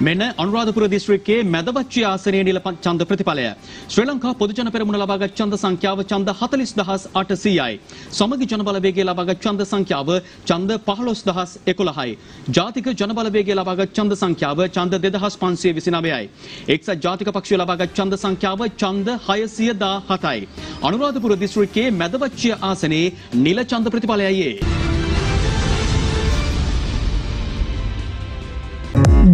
මෙන්න අනුරාධපුර දිස්ත්‍රික්කයේ මැදවච්චි ආසනයේ නිල ඡන්ද ප්‍රතිඵලය. ශ්‍රී ලංකා පොදුජන පෙරමුණ ලබාගත් ඡන්ද සංඛ්‍යාව ඡන්ද 40800යි. සමගි ජනබලවේගය ලබාගත් ඡන්ද සංඛ්‍යාව ඡන්ද 15011යි. ජාතික ජනබලවේගය ලබාගත් ඡන්ද සංඛ්‍යාව ඡන්ද 2529යි. එක්සත් ජාතික පක්ෂය ලබාගත් ඡන්ද සංඛ්‍යාව ඡන්ද 617යි. අනුරාධපුර දිස්ත්‍රික්කයේ මැදවච්චිය ආසනයේ නිල ඡන්ද ප්‍රතිඵලයයි